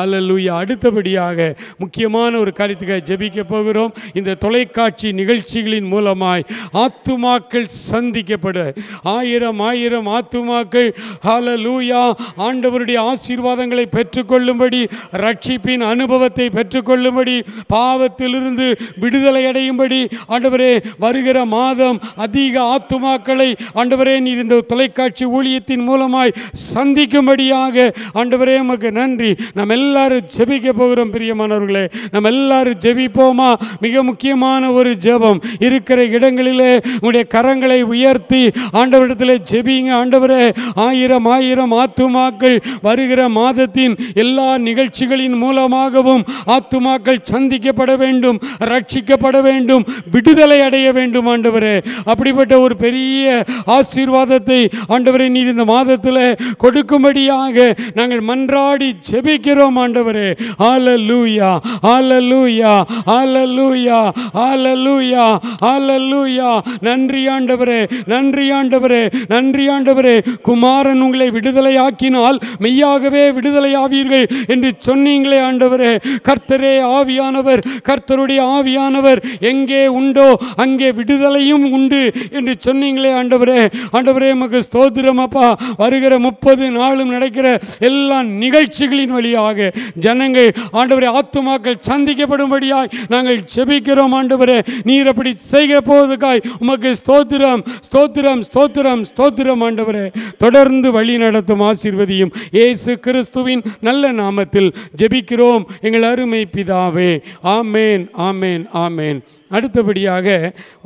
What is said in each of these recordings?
ஹalleluya அடுத்தபடியாக முக்கியமான ஒரு காரியத்துக்காக ஜெபிக்க போகிறோம். இந்த தொலைக்காட்சி நிகழ்ச்சிகளின் மூலமாய் ஆத்துமாக்கள் சந்திக்கப்பட. ஆயிரம் ஆயிரம் ஆத்துமாக்கள். ஹலலூயா ஆண்டவருடைய ஆசீர்வாதங்களை பெற்றுக்கொள்ளும்படி ரட்சிப்பின் அனுபவத்தை பெற்றுக்கொள்ளும்படி பாவத்திலிருந்து விடுதலை அடையும்படி ஆண்டவரே வருகிற மாதம் அதிக ஆத்துமாக்களை ஆண்டவரே நீர் இந்த தொலைக்காட்சி ஊழியத்தின் மூலமாய் சந்திக்கும்படியாக ஆண்டவரே உமக்கு நன்றி. நம்ம எல்லாரும் ஜெபிக்க போகிறோம் பிரியமானவர்களே. நம்ம எல்லாரும் ஜெபிப்போமா? மிக முக்கியமான ஒரு ஜெபம். இருக்கிற இடங்களிலே உங்களுடைய கரங்களை உயர்த்தி ஆண்டவரிடத்தில் ஜெபிங்க ஆண்டவரே. ஆயிரம் ஆயிரம் ஆத்துமாக்கள் வருகிற மாதத்தின் எல்லா நிகழ்ச்சிகளின் மூலமாகவும் ஆத்துமாக்கள் சந்திக்கப்பட வேண்டும் ரட்சிக்கப்பட வேண்டும் விடுதலை அடைய வேண்டும் ஆண்டவரே. அப்படிப்பட்ட ஒரு பெரிய ஆசீர்வாதத்தை ஆண்டவரை நீர் இந்த மாதத்தில் கொடுக்கும்படியாக நாங்கள் மன்றாடி ஜெபிக்கிறோம் ஆண்டவரே. ஹalleluya ஹalleluya ஹalleluya ஹalleluya ஹalleluya நன்றி ஆண்டவரே நன்றி ஆண்டவரே நன்றி ஆண்டவரே. குமாரன் உங்களை விடுதலை ஆக்கினால் மெய்யாகவே விடுதலை ஆவீர்கள் என்று சொன்னீங்களே ஆண்டவரே. கர்த்தரே ஆவியானவர் கர்த்தருடைய ஆவியானவர் எங்கே உண்டோ அங்கே விடுதலையும் உண்டு என்று சொன்னீங்களே ஆண்டவரே. ஆண்டவரே மக்கு ஸ்தோத்திரம் அப்பா. வருகிற முப்பது நாளும் நடக்கிற எல்லா நிகழ்ச்சிகளின் வழியாக ஜனங்கள் ஆண்டவரே ஆத்துமாக்கள் சந்திக்கப்படும்படியாய் நாங்கள் செபிக்கிறோம் ஆண்டவரே. நீர் அப்படி செய்கிற போவதுக்காய் உமக்கு ஸ்தோத்திரம் ஸ்தோத்திரம் ஸ்தோத்திரம் ஸ்தோத்திரம் ஆண்டவரே. தொடர்ந்து வழி நடத்தும் ஆசீர்வதியும் ஏசு கிறிஸ்துவின் நல்ல நாமத்தில் ஜெபிக்கிறோம். எங்கள் அருமை பிதாவே. ஆமேன் ஆமேன் ஆமேன். அடுத்தபடியாக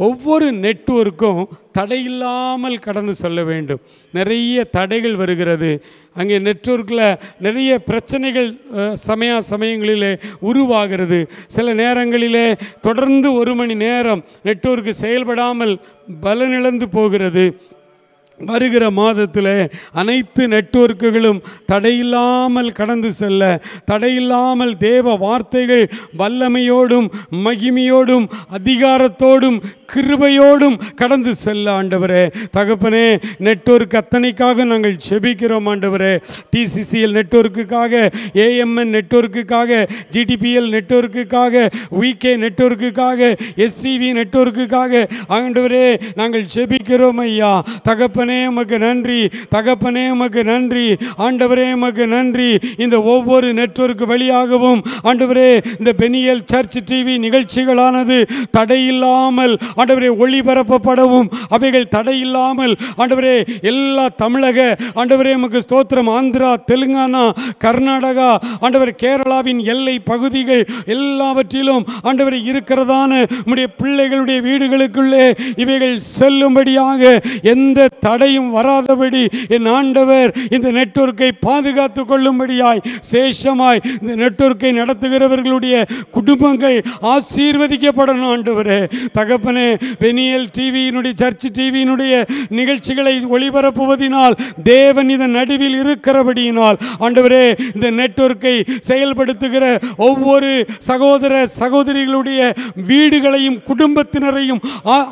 ஒவ்வொரு நெட்வொர்க்கும் தடையில்லாமல் கடந்து செல்ல வேண்டும். நிறைய தடைகள் வருகிறது. அங்கே நெட்வொர்க்கில் நிறைய பிரச்சனைகள் சமய சமயங்களிலே உருவாகிறது. சில நேரங்களிலே தொடர்ந்து ஒரு மணி நேரம் நெட்வொர்க் செயல்படாமல் பலனிழந்து போகிறது. வருகிற மாதத்தில் அனைத்து நெட்வொர்க்குகளும் தடையில்லாமல் கடந்து செல்ல தடையில்லாமல் தேவ வார்த்தைகள் வல்லமையோடும் மகிமையோடும் அதிகாரத்தோடும் கிருபையோடும் கடந்து செல்ல ஆண்டவரே. தகப்பனே நெட்வொர்க் அத்தனைக்காக நாங்கள் செபிக்கிறோம் ஆண்டவரே. டிசிசிஎல் நெட்வொர்க்குக்காக ஏஎம்என் நெட்வொர்க்குக்காக ஜிடிபிஎல் நெட்வொர்க்குக்காக விகே நெட்வொர்க்குக்காக எஸ்சிவி நெட்வொர்க்குக்காக ஆண்டவரே நாங்கள் செபிக்கிறோம் ஐயா. தகப்பனே உமக்கு நன்றி. தகப்பனே உமக்கு நன்றி. ஆண்டவரே உமக்கு நன்றி. இந்த ஒவ்வொரு நெட்வொர்க் வழியாகவும் ஆண்டவரே இந்த பெனியல் சர்ச் டிவி நிகழ்ச்சிகளானது தடையில்லாமல் ஆண்டவரே ஒளிபரப்பப்படவும். அவைகள் தடையில்லாமல் ஆண்டவரே எல்லா தமிழக ஆண்டவரே நமக்கு ஸ்தோத்திரம். ஆந்திரா தெலுங்கானா கர்நாடகா ஆண்டவர் கேரளாவின் எல்லை பகுதிகள் எல்லாவற்றிலும் ஆண்டவரே இருக்கிறதான நம்முடைய பிள்ளைகளுடைய வீடுகளுக்குள்ளே இவைகள் செல்லும்படியாக எந்த தடையும் வராதபடி என் ஆண்டவர் இந்த நெட்வொர்க்கை பாதுகாத்து கொள்ளும்படியாய் சேஷமாய் இந்த நெட்வொர்க்கை நடத்துகிறவர்களுடைய குடும்பங்கள் ஆசீர்வதிக்கப்படணும் ஆண்டவரே. தகப்பனே பெனியல் டிவியினுடைய சர்ச் டிவியினுடைய நிகழ்ச்சிகளை ஒளிபரப்புவதினால் தேவன் இதன் நடுவில் இருக்கிறபடியினால் ஆண்டவரே இந்த நெட்வொர்க்கை செயல்படுத்துகிற ஒவ்வொரு சகோதர சகோதரிகளுடைய வீடுகளையும் குடும்பத்தினரையும்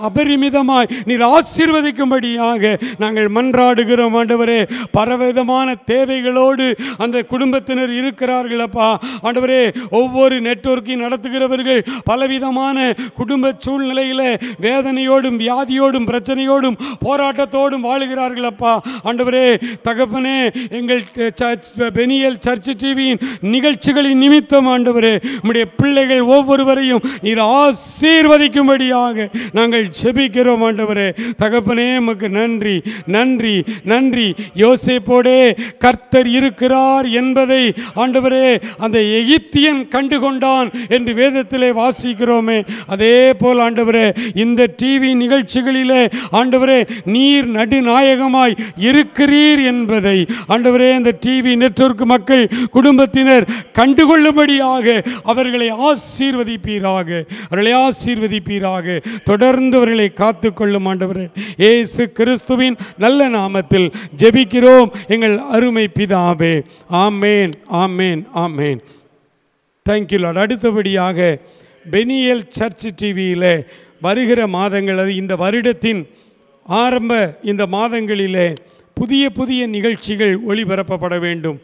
அபரிமிதமாய் நீர் ஆசீர்வதிக்கும்படியாக நாங்கள் மன்றாடுகிறோம் ஆண்டவரே. பலவிதமான தேவைகளோடு அந்த குடும்பத்தினர் இருக்கிறார்களப்பா ஆண்டவரே ஒவ்வொரு நெட்வொர்க்கை நடத்துகிறவர்கள் பலவிதமான குடும்ப சூழ்நிலையில் வேதனையோடும் வியாதியோடும் பிரச்சனையோடும் போராட்டத்தோடும் வாழுகிறார்கள் அப்பா. ஆண்டவரே தகப்பனே எங்கள் சர்ச் பெனியல் சர்ச் டிவியின் நிகழ்ச்சிகளின் நிமித்தம் ஆண்டவரே நம்முடைய பிள்ளைகள் ஒவ்வொருவரையும் நீர் ஆசீர்வதிக்கும்படியாக நாங்கள் செபிக்கிறோம் ஆண்டவரே. தகப்பனே எமக்கு நன்றி நன்றி நன்றி. யோசேப்போடே கர்த்தர் இருக்கிறார் என்பதை ஆண்டவரே அந்த எகிப்தியன் கண்டுகொண்டான் என்று வேதத்திலே வாசிக்கிறோமே. அதே போல் ஆண்டவரே இந்த டிவி நிகழ்ச்சிகளிலே ஆண்டவரே நீர் நடுநாயகமாய் இருக்கிறீர் என்பதை ஆண்டவரே இந்த டிவி நெட்வொர்க் மக்கள் குடும்பத்தினர் கண்டுகொள்ளும்படியாக அவர்களை ஆசீர்வதிப்பீராக அவர்களை ஆசீர்வதிப்பீராக. தொடர்ந்து அவர்களை காத்துக்கொள்ளும் ஆண்டவரே. ஏசு கிறிஸ்துவின் நல்ல நாமத்தில் ஜெபிக்கிறோம். எங்கள் அருமை பிதாவே. ஆமேன் ஆமேன் ஆமேன். தேங்க்யூ லார்ட் அடுத்தபடியாக பெனியல் சர்ச் டிவியில் வருகிற மாதங்கள் அது இந்த வருடத்தின் ஆரம்ப இந்த மாதங்களிலே புதிய புதிய நிகழ்ச்சிகள் ஒளிபரப்பப்பட வேண்டும்.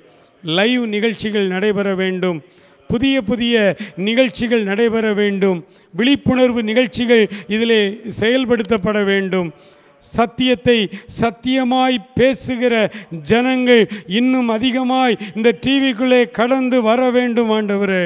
லைவ் நிகழ்ச்சிகள் நடைபெற வேண்டும். புதிய புதிய நிகழ்ச்சிகள் நடைபெற வேண்டும். விழிப்புணர்வு நிகழ்ச்சிகள் இதிலே செயல்படுத்தப்பட வேண்டும். சத்தியத்தை சத்தியமாய் பேசுகிற ஜனங்கள் இன்னும் அதிகமாய் இந்த டிவிக்குள்ளே கடந்து வர வேண்டும் ஆண்டவரே.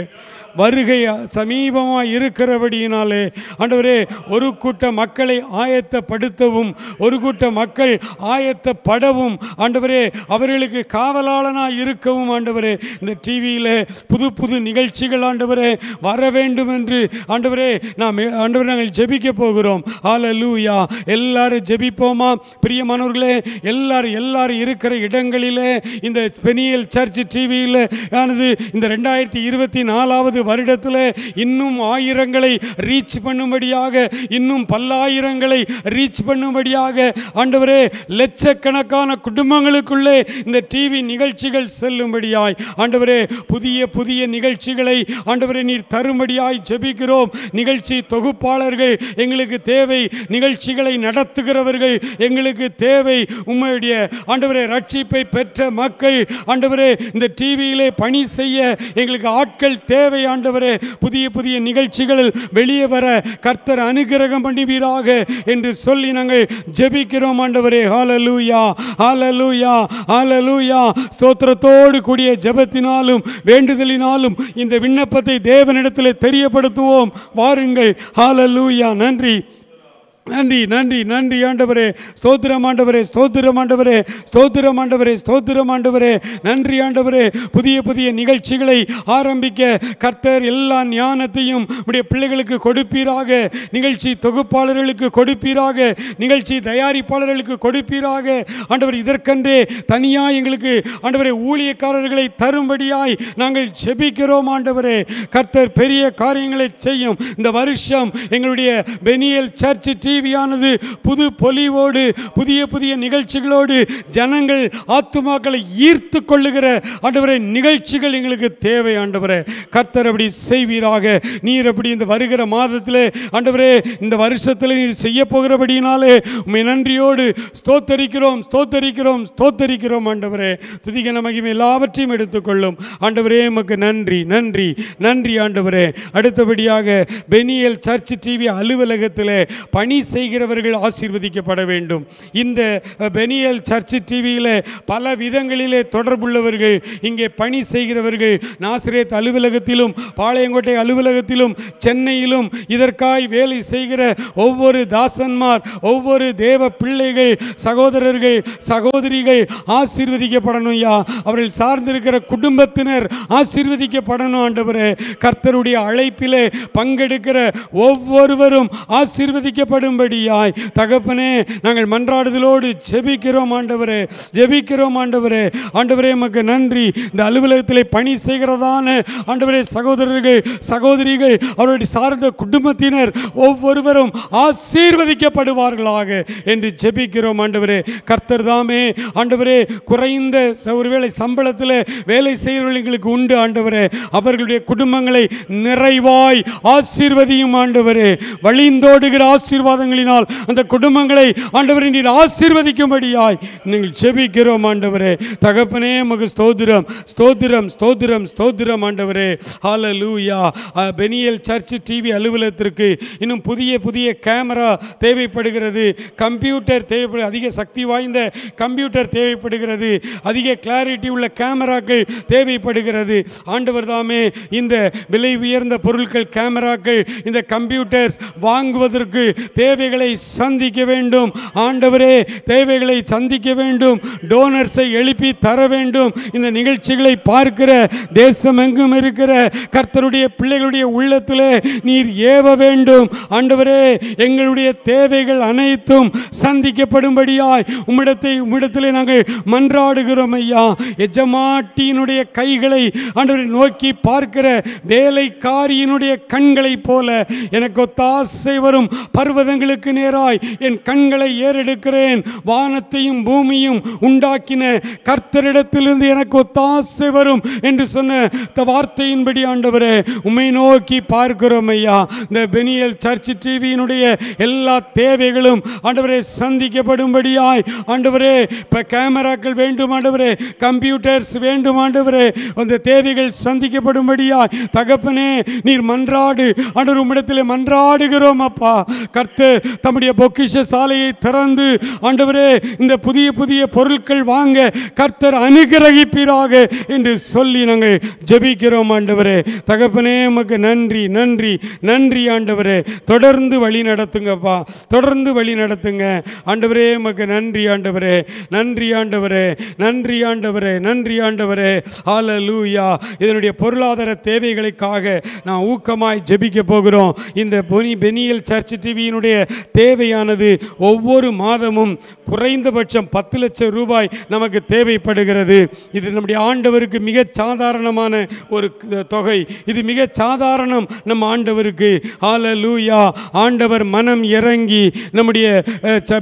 வருகை சமீபமாக இருக்கிறபடியினாலே ஆண்டவரே ஒரு கூட்ட மக்களை ஆயத்தப்படுத்தவும் ஒரு கூட்ட மக்கள் ஆயத்தப்படவும் ஆண்டவரே அவர்களுக்கு காவலாளனாக இருக்கவும் ஆண்டவரே இந்த டிவியில் புது புது நிகழ்ச்சிகள் ஆண்டவரே வர வேண்டும் என்று ஆண்டவரே நாம் ஆண்டவரே நாங்கள் ஜெபிக்க போகிறோம். ஆல லூயா எல்லாரும் ஜெபிப்போமா? பிரியமானவர்களே எல்லாரும் எல்லாரும் இருக்கிற இடங்களிலே இந்த பெனியல் சர்ச் டிவியில் ஆனது இந்த ரெண்டாயிரத்தி இருபத்தி நாலாவது வருடத்தில் இன்னும் ஆயிரங்களை ரீச் பண்ணும்படியாக இன்னும் பல்லாயிரங்களை ரீச் பண்ணும்படியாக ஆண்டவரே லட்சக்கணக்கான குடும்பங்களுக்குள்ளே இந்த டிவி நிகழ்ச்சிகள் செல்லும்படியாய். ஆண்டவரே புதிய புதிய நிகழ்ச்சிகளை ஆண்டவரே நீர் தரும்படியாய் ஜெபிக்கிறோம். நிகழ்ச்சி தொகுப்பாளர்கள் எங்களுக்கு தேவை நிகழ்ச்சிகளை நடத்துகிறவர்கள் எங்களுக்கு தேவை உம்முடைய ஆண்டவரே ரட்சிப்பை பெற்ற மக்கள். ஆண்டவரே இந்த டிவியிலே பணி செய்ய எங்களுக்கு ஆட்கள் தேவையான ஆண்டவரே புதிய புதிய நிகழ்ச்சிகளில் வெளியே வர கர்த்தர் அனுகிரகம் பண்ணுவீராக என்று சொல்லி நாங்கள் ஜெபிக்கிறோம் ஆண்டவரே. ஹாலலூயா ஹாலலூயா ஹாலலூயா ஸ்தோத்திரத்தோடு கூடிய ஜெபத்தினாலும் வேண்டுதலினாலும் இந்த விண்ணப்பத்தை தேவனிடத்தில் தெரியப்படுத்துவோம். வாருங்கள். ஹாலலூயா நன்றி. நன்றி நன்றி நன்றி ஆண்டவரே. ஸ்தோத்திரம் ஆண்டவரே ஸ்தோத்திரம் ஆண்டவரே ஸ்தோத்திரம் ஆண்டவரே ஸ்தோத்திரம் ஆண்டவரே. நன்றி ஆண்டவரே. புதிய புதிய நிகழ்ச்சிகளை ஆரம்பிக்க கர்த்தர் எல்லா ஞானத்தையும் உடைய பிள்ளைகளுக்கு கொடுப்பீராக. நிகழ்ச்சி தொகுப்பாளர்களுக்கு கொடுப்பீராக. நிகழ்ச்சி தயாரிப்பாளர்களுக்கு கொடுப்பீராக. ஆண்டவர் இதற்கென்றே தனியாக எங்களுக்கு ஆண்டவரே ஊழியக்காரர்களை தரும்படியாய் நாங்கள் செபிக்கிறோம் ஆண்டவரே. கர்த்தர் பெரிய காரியங்களை செய்யும் இந்த வருஷம் எங்களுடைய பெனியல் சர்ச் டிவியானது புது பொலிவோடு புதிய புதிய நிகழ்ச்சிகளோடு ஜனங்கள் ஆத்துமாக்களை ஈர்த்து கொள்ளுகிற ஆண்டவரை நிகழ்ச்சிகள் எங்களுக்கு தேவை ஆண்டவரே. கர்த்தர் அப்படி செய்வீராக. நீர் அப்படி இந்த வருகிற மாதத்தில் ஆண்டவரே இந்த வருஷத்தில் நீர் செய்ய போகிறபடினாலே உண்மை நன்றியோடு ஸ்தோத்தரிக்கிறோம் ஸ்தோத்தரிக்கிறோம் ஸ்தோத்தரிக்கிறோம் ஆண்டவரே. துதிகன மகிமை எல்லாவற்றையும் எடுத்துக்கொள்ளும். ஆண்டவரே எமக்கு நன்றி நன்றி நன்றி ஆண்டவரே. அடுத்தபடியாக பெனியல் சர்ச் டிவி அலுவலகத்தில் பணி செய்கிறவர்கள் ஆசீர்வதிக்கப்பட வேண்டும். இந்த பெனியல் சர்ச் டிவியில் பல விதங்களிலே தொடர்புள்ளவர்கள் இங்கே பணி செய்கிறவர்கள் நாசிரேத் அலுவலகத்திலும் பாளையங்கோட்டை அலுவலகத்திலும் சென்னையிலும் இதற்காய் வேலை செய்கிற ஒவ்வொரு தாசன்மார் ஒவ்வொரு தேவ பிள்ளைகள் சகோதரர்கள் சகோதரிகள் ஆசீர்வதிக்கப்படணும் யா அவர்கள் சார்ந்திருக்கிற குடும்பத்தினர் ஆசீர்வதிக்கப்படணும் ஆண்டவரே. கர்த்தருடைய அழைப்பிலே பங்கெடுக்கிற ஒவ்வொருவரும் ஆசீர்வதிக்கப்படும் ஆசீர்வதிக்கப்படும்படியாய் தகப்பனே நாங்கள் மன்றாடுதலோடு ஜெபிக்கிறோம் ஆண்டவரே. ஜெபிக்கிறோம் ஆண்டவரே. ஆண்டவரே எமக்கு நன்றி. இந்த அலுவலகத்தில் பணி செய்கிறதான ஆண்டவரே சகோதரர்கள் சகோதரிகள் அவருடைய சார்ந்த குடும்பத்தினர் ஒவ்வொருவரும் ஆசீர்வதிக்கப்படுவார்களாக என்று ஜெபிக்கிறோம் ஆண்டவரே. கர்த்தர் தாமே ஆண்டவரே குறைந்த ஒருவேளை சம்பளத்தில் வேலை செய்கிறவர்களுக்கு உண்டு ஆண்டவரே. அவர்களுடைய குடும்பங்களை நிறைவாய் ஆசீர்வதியும் ஆண்டவரே. வழிந்தோடுகிற ஆசீர்வாத ஆசீர்வாதங்களினால் அந்த குடும்பங்களை ஆண்டவரை நீர் ஆசீர்வதிக்கும்படியாய் நீங்கள் செபிக்கிறோம் ஆண்டவரே. தகப்பனே மகு ஸ்தோதிரம் ஸ்தோத்திரம் ஸ்தோதிரம் ஸ்தோதிரம் ஆண்டவரே. ஹால லூயா பெனியல் சர்ச் டிவி அலுவலகத்திற்கு இன்னும் புதிய புதிய கேமரா தேவைப்படுகிறது. கம்ப்யூட்டர் தேவைப்படு அதிக சக்தி வாய்ந்த கம்ப்யூட்டர் தேவைப்படுகிறது. அதிக கிளாரிட்டி உள்ள கேமராக்கள் தேவைப்படுகிறது. ஆண்டவர் தாமே இந்த விலை உயர்ந்த பொருட்கள் கேமராக்கள் இந்த கம்ப்யூட்டர்ஸ் வாங்குவதற்கு தேவைகளை சந்திக்க வேண்டும். ஆண்டவரே தேவைகளை சந்திக்க வேண்டும். டோனர்ஸை எழுப்பி தர வேண்டும். இந்த நிகழ்ச்சிகளை பார்க்கிற தேசம் எங்கும் இருக்கிற கர்த்தருடைய பிள்ளைகளுடைய உள்ளத்தில் நீர் ஏவ வேண்டும். ஆண்டவரே எங்களுடைய தேவைகள் அனைத்தும் சந்திக்கப்படும்படியாய் உம்மிடத்தை உம்மிடத்தில் நாங்கள் மன்றாடுகிறோம் ஐயா. எஜமாட்டியினுடைய கைகளை ஆண்டவரை நோக்கி பார்க்கிற வேலைக்காரியினுடைய கண்களைப் போல எனக்கு ஒத்தாசை வரும் பர்வதங்கள் வானங்களுக்கு நேராய் என் கண்களை ஏறெடுக்கிறேன். வானத்தையும் பூமியும் உண்டாக்கின கர்த்தரிடத்திலிருந்து எனக்கு ஒத்தாசை வரும் என்று சொன்ன இந்த வார்த்தையின்படி ஆண்டவரே உண்மை நோக்கி பார்க்கிறோம் ஐயா. இந்த பெனியல் சர்ச் டிவியினுடைய எல்லா தேவைகளும் ஆண்டவரே சந்திக்கப்படும்படியாய். ஆண்டவரே இப்போ கேமராக்கள் வேண்டும் ஆண்டவரே கம்ப்யூட்டர்ஸ் வேண்டும் ஆண்டவரே அந்த தேவைகள் சந்திக்கப்படும்படியாய். தகப்பனே நீர் மன்றாடு ஆண்டவர் உம்மிடத்தில் மன்றாடுகிறோம் அப்பா. கர்த்தர் தம்முடைய பொக்கிஷ சாலையை திறந்து ஆண்டவரே இந்த புதிய புதிய பொருட்கள் வாங்க கர்த்தர் அனுகிரகிப்பீராக என்று சொல்லி நாங்கள் ஜெபிக்கிறோம் ஆண்டவரே. தகப்பனே உமக்கு நன்றி நன்றி நன்றி ஆண்டவரே. தொடர்ந்து வழி நடத்துங்கப்பா. தொடர்ந்து வழி நடத்துங்க. ஆண்டவரே உமக்கு நன்றி ஆண்டவரே. நன்றி ஆண்டவரே. நன்றி ஆண்டவரே. நன்றி ஆண்டவரே. லூயா இதனுடைய பொருளாதார தேவைகளுக்காக நான் ஊக்கமாய் ஜெபிக்க போகிறோம். இந்த பொனி பெனியல் சர்ச் டிவியினுடைய தேவையானது ஒவ்வொரு மாதமும் குறைந்தபட்சம் பத்து லட்சம் ரூபாய் நமக்கு தேவைப்படுகிறது. இது நம்முடைய ஆண்டவருக்கு மிக சாதாரணமான ஒரு தொகை. இது மிக சாதாரணம் நம் ஆண்டவருக்கு. ஆல லூயா ஆண்டவர் மனம் இறங்கி நம்முடைய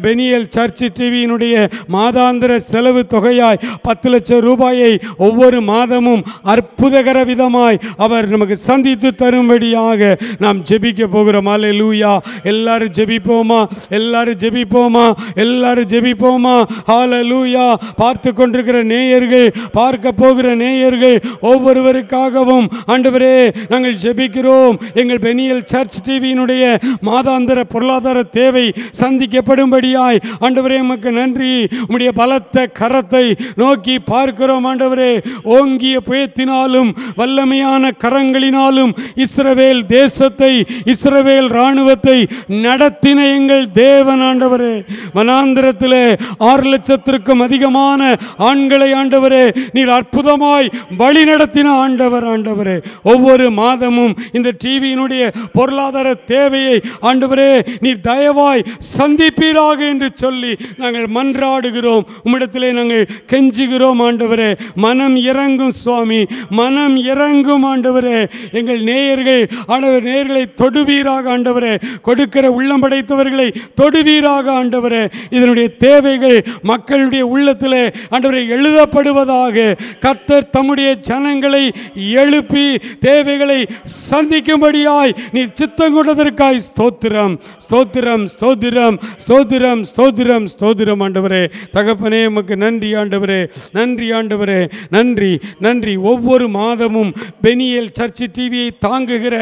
பெனியல் சர்ச் டிவியினுடைய மாதாந்திர செலவு தொகையாய் பத்து லட்சம் ரூபாயை ஒவ்வொரு மாதமும் அற்புதகர விதமாய் அவர் நமக்கு சந்தித்து தரும்படியாக நாம் ஜெபிக்க போகிறோம். ஹalleluya எல்லாரும் ஜெபிப்போமா? எல்லாரும் ஜெபிப்போமா? எல்லாரும் ஜெபிப்போமா? ஹalleluya பார்த்து கொண்டிருக்கிற நேயர்கள் பார்க்க போகிற நேயர்கள் ஒவ்வொருவருக்காகவும் ஆண்டவரே நாங்கள் ஜெபிக்கிறோம். எங்கள் பெனியல் சர்ச் டிவியினுடைய மாதாந்திர பொருளாதார தேவை சந்திக்கப்படும்படியாய் ஆண்டவரே எமக்கு நன்றி. உம்முடைய பலத்த கரத்தை நோக்கி பார்க்கிறோம் ஆண்டவரே. ஓங்கிய புயத்தினாலும் வல்லமையான கரங்களினாலும் இஸ்ரவேல் தேசத்தை இஸ்ரவேல் இராணுவத்தை நட நடத்தின எங்கள் தேவன் ஆண்டவரே. வனாந்திரத்தில் ஆறு லட்சத்திற்கும் அதிகமான ஆண்களை ஆண்டவரே. நீர் அற்புதமாய் வழி நடத்தின ஆண்டவர் ஆண்டவரே. ஒவ்வொரு மாதமும் இந்த டிவியினுடைய பொருளாதார தேவையை ஆண்டவரே நீர் தயவாய் சந்திப்பீராக என்று சொல்லி நாங்கள் மன்றாடுகிறோம். உம்மிடத்திலே நாங்கள் கெஞ்சுகிறோம் ஆண்டவரே. மனம் இறங்கும் சுவாமி மனம் இறங்கும் ஆண்டவரே. எங்கள் நேயர்கள் ஆண்டவர் நேயர்களை தொடுவீராக ஆண்டவரே. கொடுக்கிற உள்ளம் படைத்தவர்களை தொடுவீராக ஆண்டவரே. இதனுடைய தேவைகள் மக்களுடைய உள்ளத்தில் ஆண்டவரை எழுதப்படுவதாக கர்த்தர் தம்முடைய ஜனங்களை எழுப்பி தேவைகளை சந்திக்கும்படியாய் நீ சித்தம் கொண்டதற்காய் ஸ்தோத்திரம் ஸ்தோத்திரம் ஸ்தோத்திரம் ஸ்தோத்திரம் ஸ்தோத்திரம் ஸ்தோத்திரம் ஆண்டவரே. தகப்பனே உமக்கு நன்றி ஆண்டவரே நன்றி ஆண்டவரே நன்றி நன்றி. ஒவ்வொரு மாதமும் பெனியல் சர்ச் டிவியை தாங்குகிற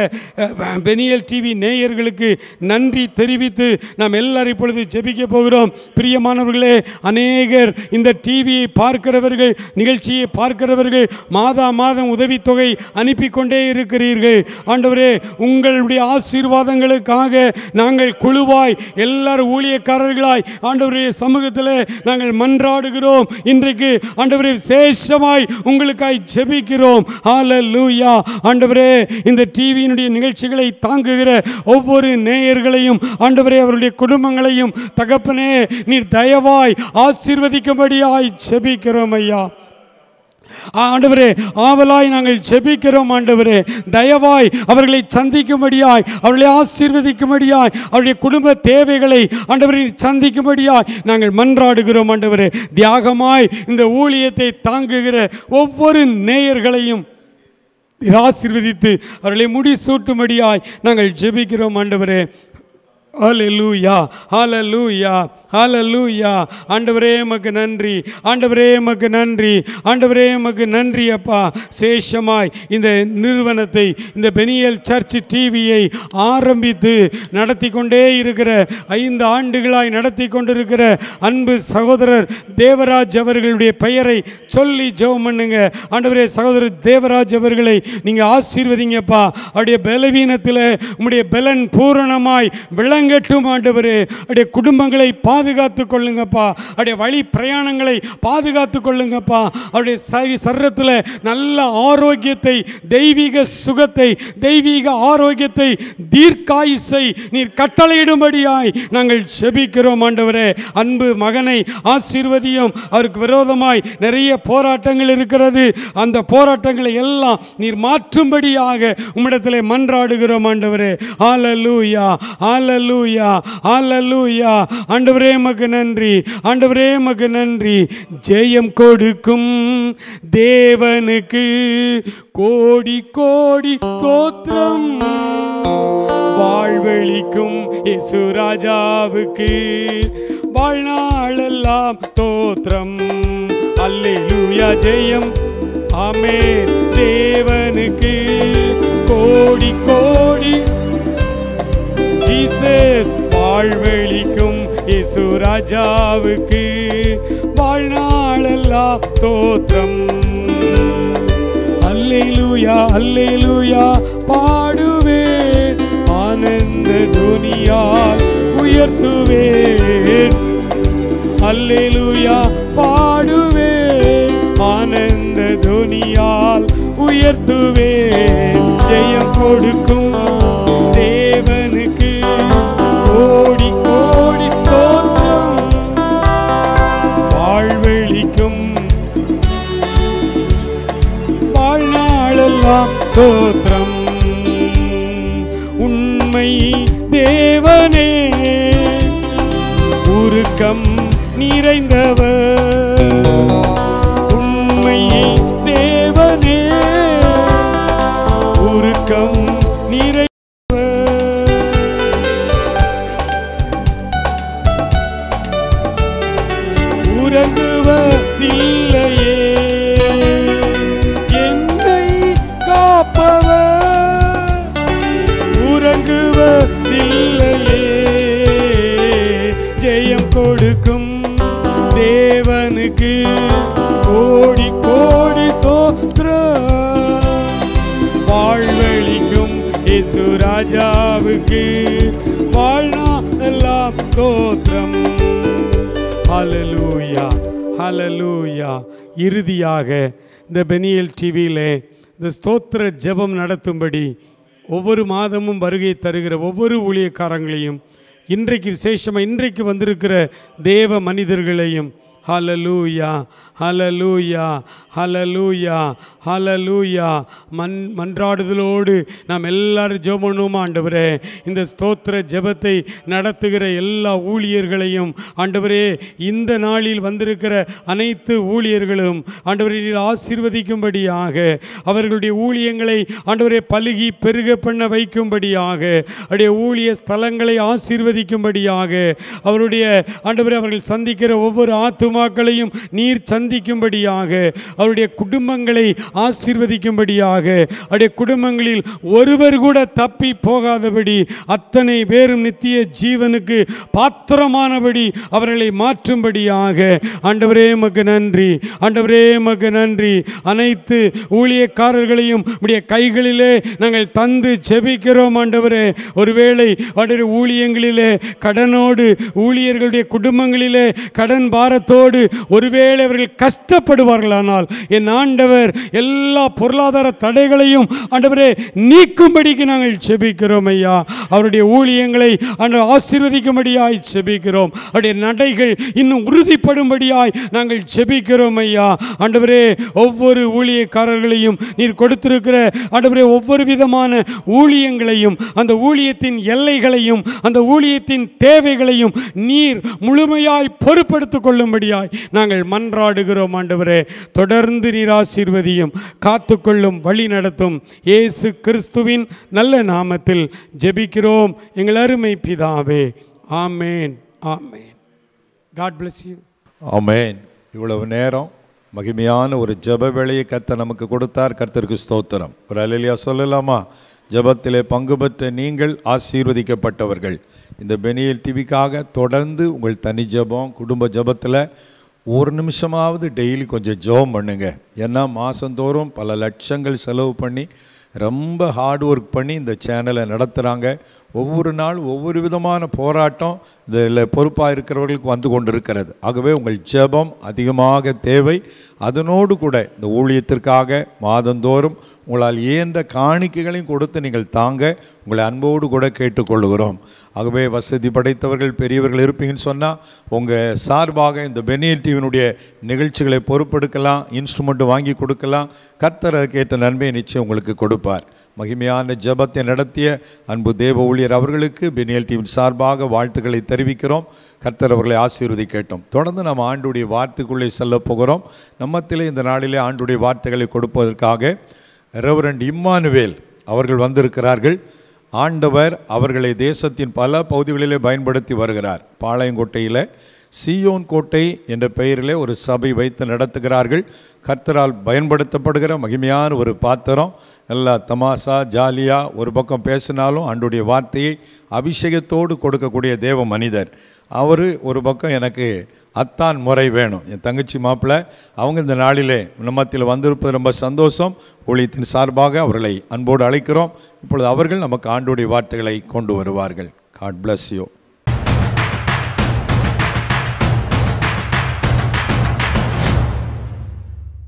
பெனியல் டிவி நேயர்களுக்கு நன்றி தெரிவித்து நாம் எல்லாரும் இப்பொழுது ஜெபிக்க போகிறோம். பிரியமானவர்களே அநேகர் இந்த டிவியை பார்க்கிறவர்கள் நிகழ்ச்சியை பார்க்கிறவர்கள் மாதா மாதம் உதவித்தொகை அனுப்பி கொண்டே இருக்கிறீர்கள். ஆண்டவரே உங்களுடைய ஆசீர்வாதங்களுக்காக நாங்கள் குழுவாய் எல்லாரும் ஊழியக்காரர்களாய் ஆண்டவருடைய சமூகத்தில் நாங்கள் மன்றாடுகிறோம். இன்றைக்கு ஆண்டவரே விசேஷமாய் உங்களுக்காய் ஜெபிக்கிறோம். ஹalleluya ஆண்டவரே இந்த டிவியினுடைய நிகழ்ச்சிகளை தாங்குகிற ஒவ்வொரு நேயர்களையும் ஆண்டவரே அவருடைய குடும்பங்களையும் தகப்பனே நீர் தயவாய் ஆசீர்வதிக்கும்படியாய் ஜெபிக்கிறோம் ஐயா. ஆண்டவரே ஆவலாய் நாங்கள் ஜெபிக்கிறோம் ஆண்டவரே. தயவாய் அவர்களை சந்திக்கும்படியாய் அவர்களை ஆசீர்வதிக்கும்படியாய் அவருடைய குடும்ப தேவைகளை ஆண்டவரை சந்திக்கும்படியாய் நாங்கள் மன்றாடுகிறோம் ஆண்டவரே. தியாகமாய் இந்த ஊழியத்தை தாங்குகிற ஒவ்வொரு நேயர்களையும் ஆசீர்வதித்து அவர்களை முடிசூட்டும்படியாய் நாங்கள் ஜெபிக்கிறோம் ஆண்டவரே. ஹalleluya ஹalleluya ஹalleluya ஆண்டவரே மக்கு நன்றி. ஆண்டவரே மக்கு நன்றி. ஆண்டவரே மக்கு நன்றி அப்பா. சேஷமாய் இந்த நிறுவனத்தை இந்த பெனியல் சர்ச் டிவியை ஆரம்பித்து நடத்தி கொண்டே இருக்கிற ஐந்து ஆண்டுகளாய் நடத்தி கொண்டிருக்கிற அன்பு சகோதரர் தேவராஜ் அவர்களுடைய பெயரை சொல்லி ஜெபம் பண்ணுங்க. ஆண்டவரே சகோதரர் தேவராஜ் அவர்களை நீங்கள் ஆசீர்வதிங்கப்பா. அவருடைய பலவீனத்தில் உங்களுடைய பலன் பூரணமாய் விளங்கட்டும் ஆண்டவரே. அவருடைய குடும்பங்களை பாதுகாத்து கொள்ளுங்கப்பா. அவருடைய வழி பிரயாணங்களை பாதுகாத்து கொள்ளுங்கப்பா. அவருடைய சரி சரத்தில் நல்ல ஆரோக்கியத்தை தெய்வீக சுகத்தை தெய்வீக ஆரோக்கியத்தை தீர்க்காயுசை நீர் கட்டளையிடும்படியாய் நாங்கள் செபிக்கிறோம் ஆண்டவரே. அன்பு மகனை ஆசீர்வதியும். அவருக்கு விரோதமாய் நிறைய போராட்டங்கள் இருக்கிறது. அந்த போராட்டங்களை எல்லாம் நீர் மாற்றும்படியாக உம்மிடத்தில் மன்றாடுகிறோம் ஆண்டவரே. ஆலலூயா ஆலலு ஹalleluya ஹalleluya ஆண்டவரே மக்கு நன்றி. ஆண்டவரே மக்கு நன்றி. ஜெயம் கொடுக்கும் தேவனுக்கு. கோடி கோடி ஸ்தோத்திரம். வாழ்வழிக்கும் இயேசு ராஜாவுக்கு. வாழ்நாளெல்லாம் தோத்திரம் அல்லேலூயா ஜெயம். ஆமென். தேவனுக்கு. கோடி கோடி ஜீசஸ் வாழ்வெளிக்கும் இயேசு ராஜாவுக்கு வாழ்நாளெல்லாம் தோத்திரம் அல்லேலூயா அல்லேலூயா பாடுவே ஆனந்த துனியால் உயர்த்துவேன் அல்லேலூயா பாடுவேன் ஆனந்த துனியால் உயர்த்துவேன் ஜெயம் கொடுக்கும் நிறைந்தவர் ராஜாவுக்கு வாழ்நாளெல்லாம் தோற்றம். ஹலலூயா ஹலலூயா இறுதியாக இந்த பெனியல் டிவியிலே இந்த ஸ்தோத்திர ஜெபம் நடத்தும்படி ஒவ்வொரு மாதமும் வருகை தருகிற ஒவ்வொரு ஊழியக்காரங்களையும் இன்றைக்கு விசேஷமாக இன்றைக்கு வந்திருக்கிற தேவ மனிதர்களையும் ஹலலூயா ஹலலூயா ஹலலூயா ஹலலூயா மன் மன்றாடுதலோடு நாம் எல்லாரும் ஜெபம் பண்ணுவோமா ஆண்டவரே? இந்த ஸ்தோத்திர ஜெபத்தை நடத்துகிற எல்லா ஊழியர்களையும் ஆண்டவரே இந்த நாளில் வந்திருக்கிற அனைத்து ஊழியர்களும் ஆண்டவரை நீர் ஆசீர்வதிக்கும்படியாக அவர்களுடைய ஊழியங்களை ஆண்டவரே பழுகி பெருக பண்ண வைக்கும்படியாக அவருடைய ஊழிய ஸ்தலங்களை ஆசீர்வதிக்கும்படியாக அவருடைய ஆண்டவரை அவர்கள் சந்திக்கிற ஒவ்வொரு ஆத்துமாக்களையும் நீர் சந்திக்கும்படியாக அவருடைய குடும்பங்களை ஆசீர்வதிக்கும்படியாக அவருடைய குடும்பங்களில் ஒருவர் கூட தப்பி போகாதபடி அத்தனை பேரும் நித்திய ஜீவனுக்கு பாத்திரமானபடி அவர்களை மாற்றும்படியாக ஆண்டவரே மக்கு நன்றி ஆண்டவரே மக்கு நன்றி. அனைத்து ஊழியக்காரர்களையும் உடைய கைகளிலே நாங்கள் தந்து செபிக்கிறோம் ஆண்டவரே. ஒருவேளை ஆண்டவரே ஊழியங்களிலே கடனோடு ஊழியர்களுடைய குடும்பங்களிலே கடன் பாரத்தோடு ஒருவேளை அவர்கள் கஷ்டப்படுவார்களானால் என் ஆண்டவர் எல்லா பொருளாதார தடைகளையும் ஆண்டவரே நீக்கும்படிக்கு நாங்கள் செபிக்கிறோம் ஐயா. அவருடைய ஊழியங்களை ஆண்டவர் ஆசீர்வதிக்கும்படியாய் செபிக்கிறோம் அவருடைய நடைகள் இன்னும் உறுதிப்படும்படியாய் நாங்கள் செபிக்கிறோம் ஐயா. ஆண்டவரே ஒவ்வொரு ஊழியக்காரர்களையும் நீர் கொடுத்திருக்கிற ஆண்டவரே ஒவ்வொரு விதமான ஊழியங்களையும் அந்த ஊழியத்தின் எல்லைகளையும் அந்த ஊழியத்தின் தேவைகளையும் நீர் முழுமையாய் பொறுப்படுத்திக் கொள்ளும்படியாய் நாங்கள் மன்றாடுகிறோம் ஆண்டவரே. தொடர்ந்து நீர் ஆசீர்வதியும் காத்துக்கொள்ளும் வழி நடத்தும் இயேசு கிறிஸ்துவின் நல்ல நாமத்தில் ஜெபிக்கிறோம். எங்கள் அருமை பிதாவே. ஆமேன் ஆமேன். காட் பிளஸ் யூ ஆமேன். இவ்வளவு நேரம் மகிமையான ஒரு ஜெப வேலையை கர்த்தர் நமக்கு கொடுத்தார். கர்த்தருக்கு ஸ்தோத்திரம். ஒரு அலையிலியா சொல்லலாமா? ஜபத்திலே பங்கு பெற்ற நீங்கள் ஆசீர்வதிக்கப்பட்டவர்கள். இந்த பெனியல் டிவிக்காக தொடர்ந்து உங்கள் தனி ஜெபம் குடும்ப ஜபத்தில் ஒரு நிமிஷமாவது டெய்லி கொஞ்சம் ஜெபம் பண்ணுங்க. ஏன்னா மாதந்தோறும் பல லட்சங்கள் செலவு பண்ணி ரொம்ப ஹார்ட் ஒர்க் பண்ணி இந்த சேனலை நடத்துகிறாங்க ஒவ்வொரு நாள் ஒவ்வொரு விதமான போராட்டம் இதில் பொறுப்பாக இருக்கிறவர்களுக்கு வந்து கொண்டிருக்கிறது. ஆகவே உங்கள் ஜெபம் அதிகமாக தேவை. அதனோடு கூட இந்த ஊழியத்திற்காக மாதந்தோறும் உங்களால் இயன்ற காணிக்கைகளையும் கொடுத்து நீங்கள் தாங்க உங்களை அன்போடு கூட கேட்டுக்கொள்கிறோம். ஆகவே வசதி படைத்தவர்கள் பெரியவர்கள் இருப்பீங்கன்னு சொன்னால் உங்கள் சார்பாக இந்த பெனியல் டிவினுடைய நிகழ்ச்சிகளை பொறுப்பெடுக்கலாம் இன்ஸ்ட்ருமெண்ட் வாங்கி கொடுக்கலாம். கர்த்தர் கேட்ட நன்மையை நிச்சயம் உங்களுக்கு கொடுப்பார். மகிமையான ஜெபத்தை நடத்திய அன்பு தேவ ஊழியர் அவர்களுக்கு பெனியல் டீம் சார்பாக வாழ்த்துக்களை தெரிவிக்கிறோம். கர்த்தர் அவர்களை ஆசீர்வதி கேட்டோம் தொடர்ந்து நாம் ஆண்டுடைய வார்த்தைக்குள்ளே செல்ல போகிறோம். நம்மத்திலே இந்த நாளிலே ஆண்டுடைய வார்த்தைகளை கொடுப்பதற்காக ரெவரண்ட் இம்மானுவேல் அவர்கள் வந்திருக்கிறார்கள். ஆண்டவர் அவர்களை தேசத்தின் பல பகுதிகளிலே பயன்படுத்தி வருகிறார். பாளையங்கோட்டையில் சியோன் கோட்டை என்ற பெயரிலே ஒரு சபை வைத்து நடத்துகிறார்கள். கர்த்தரால் பயன்படுத்தப்படுகிற மகிமையான ஒரு பாத்திரம். நல்லா தமாசா ஜாலியாக ஒரு பக்கம் பேசினாலும் ஆண்டுடைய வார்த்தையை அபிஷேகத்தோடு கொடுக்கக்கூடிய தேவ மனிதர். அவர் ஒரு பக்கம் எனக்கு அத்தான் முறை வேணும். என் தங்கச்சி மாப்பிள்ளை அவங்க இந்த நாளிலே நம்மத்தில் வந்திருப்பது ரொம்ப சந்தோஷம். ஊழியத்தின் சார்பாக அவர்களை அன்போடு அழைக்கிறோம். இப்பொழுது அவர்கள் நமக்கு ஆண்டுடைய வார்த்தைகளை கொண்டு வருவார்கள். God bless you